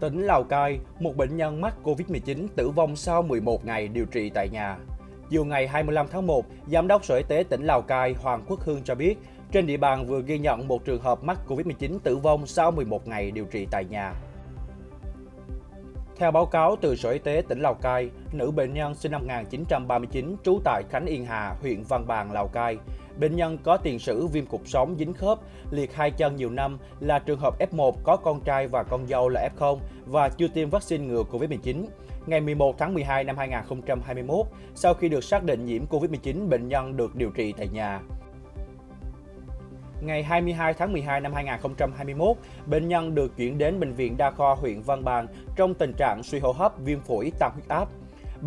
Tỉnh Lào Cai, một bệnh nhân mắc Covid-19 tử vong sau 11 ngày điều trị tại nhà. Chiều ngày 25 tháng 1, Giám đốc Sở Y tế tỉnh Lào Cai Hoàng Quốc Hương cho biết, trên địa bàn vừa ghi nhận một trường hợp mắc Covid-19 tử vong sau 11 ngày điều trị tại nhà. Theo báo cáo từ Sở Y tế tỉnh Lào Cai, nữ bệnh nhân sinh năm 1939 trú tại Khánh Yên Hà, huyện Văn Bàn, Lào Cai. Bệnh nhân có tiền sử viêm cục sống dính khớp, liệt hai chân nhiều năm, là trường hợp F1 có con trai và con dâu là F0 và chưa tiêm vaccine ngừa Covid-19. Ngày 11 tháng 12 năm 2021, sau khi được xác định nhiễm Covid-19, bệnh nhân được điều trị tại nhà. Ngày 22 tháng 12 năm 2021, bệnh nhân được chuyển đến Bệnh viện Đa khoa huyện Văn Bàn trong tình trạng suy hô hấp, viêm phổi, tăng huyết áp.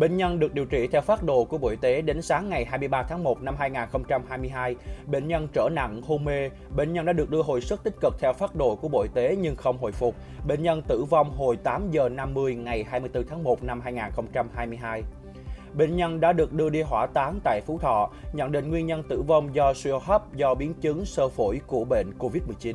Bệnh nhân được điều trị theo phát đồ của Bộ Y tế đến sáng ngày 23 tháng 1 năm 2022. Bệnh nhân trở nặng, hôn mê. Bệnh nhân đã được đưa hồi sức tích cực theo phát đồ của Bộ Y tế nhưng không hồi phục. Bệnh nhân tử vong hồi 8 giờ 50 ngày 24 tháng 1 năm 2022. Bệnh nhân đã được đưa đi hỏa táng tại Phú Thọ, nhận định nguyên nhân tử vong do suy hô hấp do biến chứng sơ phổi của bệnh COVID-19.